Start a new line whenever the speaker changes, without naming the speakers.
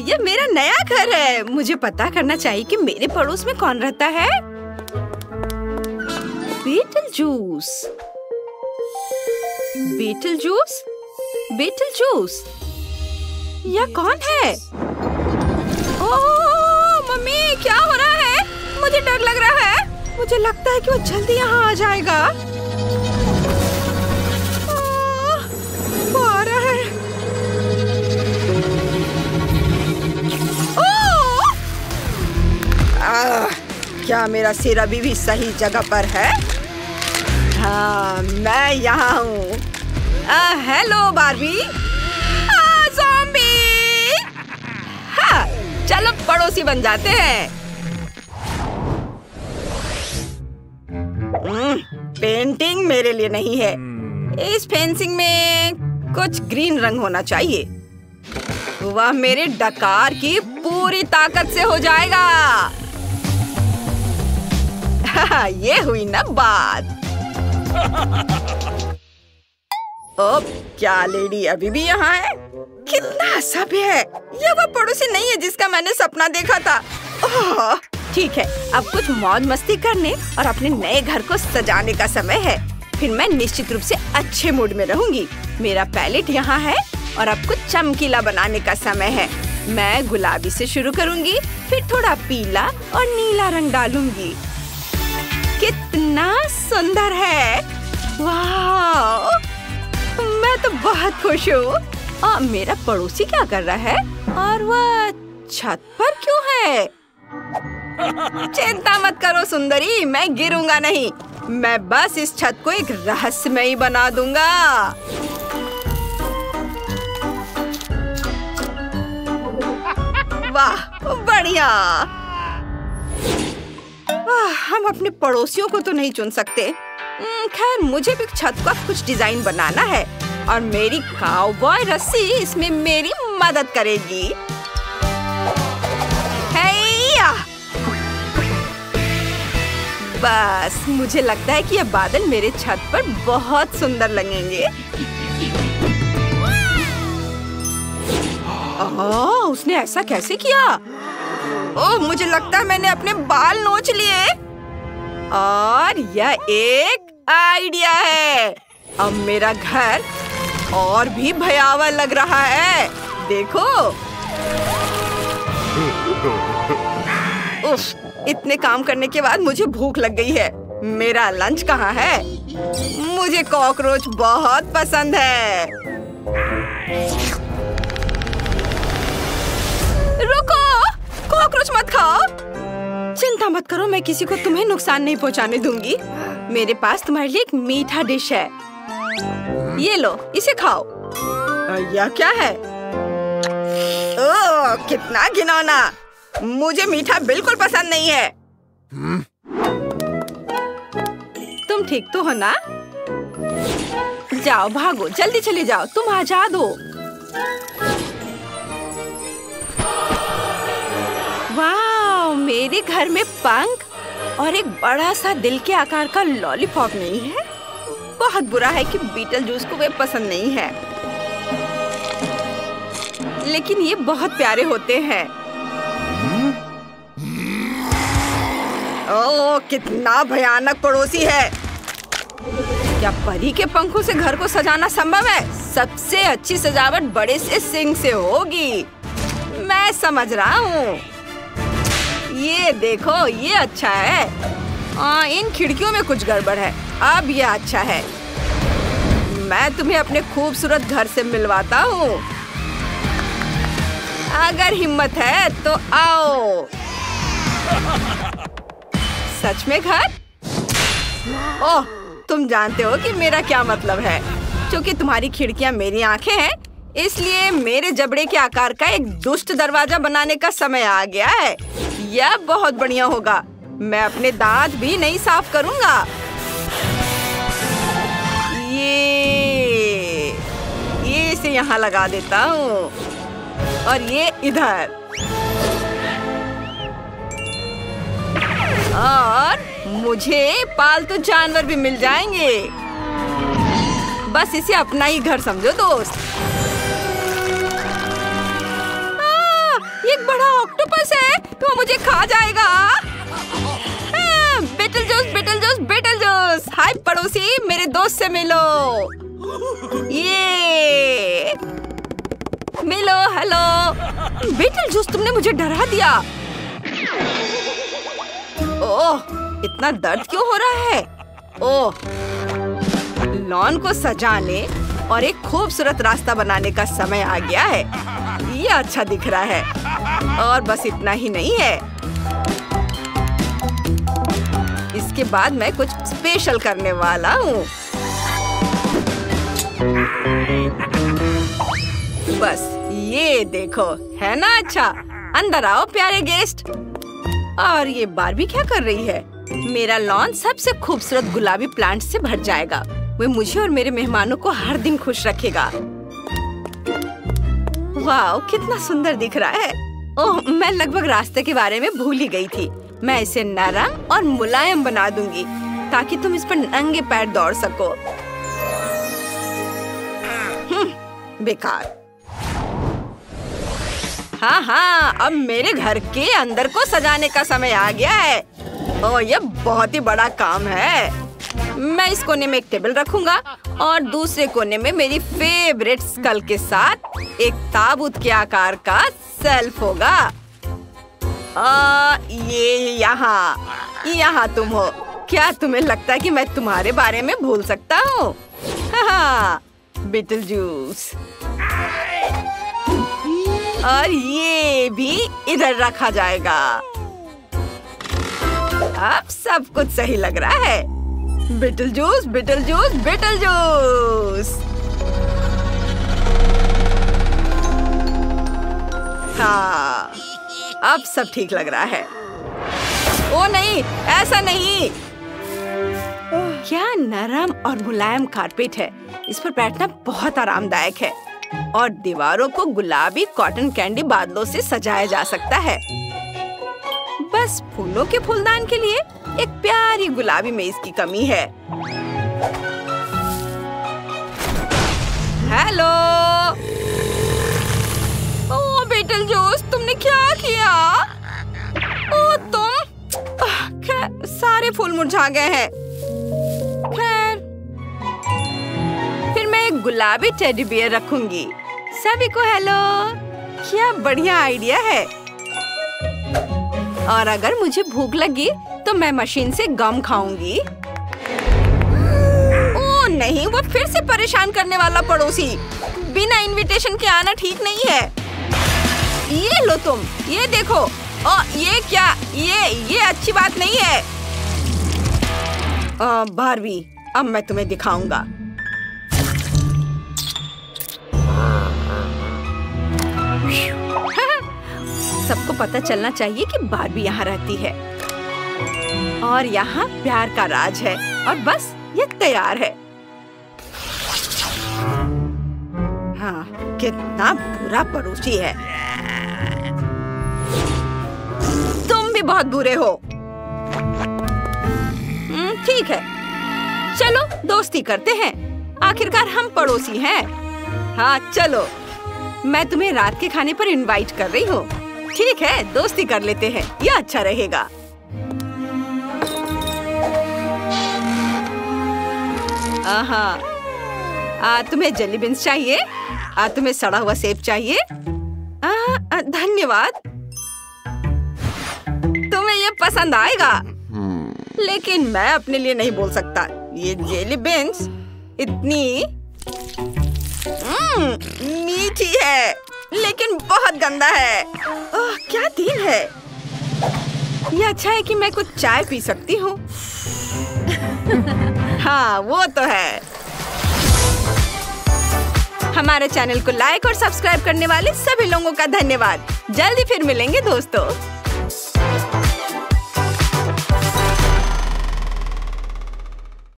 ये मेरा नया घर है। मुझे पता करना चाहिए कि मेरे पड़ोस में कौन रहता है। Beetlejuice Beetlejuice Beetlejuice यह कौन है? ओह, मम्मी, क्या हो रहा है? मुझे डर लग रहा है। मुझे लगता है कि वो जल्दी यहाँ आ जाएगा। क्या मेरा सिर अभी भी सही जगह पर है? हाँ मैं यहाँ हूँ। Hello, Barbie. ज़ॉम्बी। हाँ चलो, पड़ोसी बन जाते हैं। पेंटिंग मेरे लिए नहीं है। इस फेंसिंग में कुछ ग्रीन रंग होना चाहिए। वह मेरे डकार की पूरी ताकत से हो जाएगा। ये हुई ना बात। ओ, क्या लेडी अभी भी यहाँ है? कितना सभ्य है। ये वो पड़ोसी नहीं है जिसका मैंने सपना देखा था। ओह, ठीक है अब कुछ मौज मस्ती करने और अपने नए घर को सजाने का समय है। फिर मैं निश्चित रूप से अच्छे मूड में रहूँगी। मेरा पैलेट यहाँ है और अब कुछ चमकीला बनाने का समय है। मैं गुलाबी से शुरू करूँगी फिर थोड़ा पीला और नीला रंग डालूँगी। कितना सुंदर है। वाह मैं तो बहुत खुश हूँ। और मेरा पड़ोसी क्या कर रहा है? और वह छत पर क्यों है? चिंता मत करो सुंदरी, मैं गिरूँगा नहीं। मैं बस इस छत को एक रहस्यमयी बना दूँगा। वाह, बढ़िया! आह, हम अपने पड़ोसियों को तो नहीं चुन सकते। खैर मुझे भी छत का कुछ डिज़ाइन बनाना है और मेरी काउबॉय रस्सी इसमें मेरी मदद करेगी। बस मुझे लगता है कि ये बादल मेरे छत पर बहुत सुंदर लगेंगे। ओह, उसने ऐसा कैसे किया? ओह मुझे लगता है मैंने अपने बाल नोच लिए। और यह एक आइडिया है। अब मेरा घर और भी भयावह लग रहा है। देखो। उफ, इतने काम करने के बाद मुझे भूख लग गई है। मेरा लंच कहाँ है? मुझे कॉकरोच बहुत पसंद है। चिंता मत करो, मैं किसी को तुम्हें नुकसान नहीं पहुँचाने दूँगी। मेरे पास तुम्हारे लिए एक मीठा डिश है। ये लो, इसे खाओ। यह क्या है? ओह, कितना घिनौना। मुझे मीठा बिल्कुल पसंद नहीं है। तुम ठीक तो हो ना? जाओ, भागो, जल्दी चले जाओ, तुम आज़ाद हो। मेरे घर में पंख और एक बड़ा सा दिल के आकार का लॉलीपॉप नहीं है? बहुत बुरा है कि बीटल जूस को वे पसंद नहीं है। लेकिन ये बहुत प्यारे होते हैं। ओह, कितना भयानक पड़ोसी है। क्या परी के पंखों से घर को सजाना संभव है? सबसे अच्छी सजावट बड़े से सिंह से होगी। मैं समझ रहा हूँ। ये देखो ये अच्छा है। आ, इन खिड़कियों में कुछ गड़बड़ है। अब ये अच्छा है। मैं तुम्हें अपने खूबसूरत घर से मिलवाता हूँ। अगर हिम्मत है तो आओ। सच में घर? ओह तुम जानते हो कि मेरा क्या मतलब है? क्योंकि तुम्हारी खिड़कियाँ मेरी आँखें हैं इसलिए मेरे जबड़े के आकार का एक दुष्ट दरवाज़ा बनाने का समय आ गया है। यह बहुत बढ़िया होगा। मैं अपने दांत भी नहीं साफ़ करूँगा। ये ये इसे यहाँ लगा देता हूँ। और ये इधर। और मुझे पालतू जानवर भी मिल जाएँगे। बस इसे अपना ही घर समझो, दोस्त। मुझे खा जाएगा। Beetlejuice Beetlejuice Beetlejuice. हाय पड़ोसी, मेरे दोस्त से मिलो। ये। मिलो, हेलो। बिटल तुमने मुझे डरा दिया। ओह, इतना दर्द क्यों हो रहा है? ओह, लॉन को सजाने और एक खूबसूरत रास्ता बनाने का समय आ गया है। ये अच्छा दिख रहा है। और बस इतना ही नहीं है। इसके बाद मैं कुछ स्पेशल करने वाला हूँ। बस ये देखो, है ना अच्छा? अंदर आओ प्यारे गेस्ट और ये बारबी क्या कर रही है? मेरा लॉन सबसे खूबसूरत गुलाबी प्लांट से भर जाएगा। वो मुझे और मेरे मेहमानों को हर दिन खुश रखेगा। वाह कितना सुंदर दिख रहा है। ओह मैं लगभग रास्ते के बारे में भूल ही गई थी। मैं इसे नरम और मुलायम बना दूँगी ताकि तुम इस पर नंगे पैर दौड़ सको। हम्म, बेकार। हाँ हाँ अब मेरे घर के अंदर को सजाने का समय आ गया है। ओ ये बहुत ही बड़ा काम है। मैं इस कोने में एक टेबल रखूँगा और दूसरे कोने में मेरी फेवरेट स्कल के साथ एक ताबूत के आकार का सेल्फ होगा। आ, ये यहाँ यहाँ तुम हो। क्या तुम्हें लगता है कि मैं तुम्हारे बारे में भूल सकता हूँ बिटल जूस। और ये भी इधर रखा जाएगा। अब सब कुछ सही लग रहा है। Beetlejuice Beetlejuice Beetlejuice हाँ अब सब ठीक लग रहा है। ओ नहीं, ऐसा नहीं। क्या नरम और मुलायम कारपेट है। इस पर बैठना बहुत आरामदायक है। और दीवारों को गुलाबी कॉटन कैंडी बादलों से सजाया जा सकता है। बस फूलों के फूलदान के लिए एक प्यारी गुलाबी मेज की कमी है। हेलो। ओ, बेटल जोस तुमने क्या किया? ओ, तुम? खैर, सारे फूल मुरझा गए हैं। खैर, फिर मैं एक गुलाबी टेडी बियर रखूँगी। सभी को हेलो। क्या बढ़िया आइडिया है। और अगर मुझे भूख लगी तो मैं मशीन से गम खाऊँगी। ओ नहीं, वो फिर से परेशान करने वाला पड़ोसी। बिना इनविटेशन के आना ठीक नहीं है। ये लो तुम, ये देखो। ओ ये क्या? ये ये अच्छी बात नहीं है। बारवी अब मैं तुम्हें दिखाऊँगा। सबको पता चलना चाहिए कि बारबी यहाँ रहती है। और यहाँ प्यार का राज है और बस ये तैयार है। हाँ कितना बुरा पड़ोसी है। तुम भी बहुत बुरे हो। हम्म, ठीक है। चलो दोस्ती करते हैं। आखिरकार हम पड़ोसी हैं। हाँ चलो। मैं तुम्हें रात के खाने पर इनवाइट कर रही हूँ। ठीक है दोस्ती कर लेते हैं। यह अच्छा रहेगा। आहा। आ, तुम्हें जेली बीन्स चाहिए? आ, तुम्हें सड़ा हुआ सेब चाहिए? आ, धन्यवाद। तुम्हें ये पसंद आएगा। लेकिन मैं अपने लिए नहीं बोल सकता। ये जेली बीन्स इतनी हम्म, मीठी है। लेकिन बहुत गंदा है। ओह, क्या दिन है? ये अच्छा है कि मैं कुछ चाय पी सकती हूँ। हाँ वो तो है। हमारे चैनल को लाइक और सब्सक्राइब करने वाले सभी लोगों का धन्यवाद। जल्दी फिर मिलेंगे दोस्तों।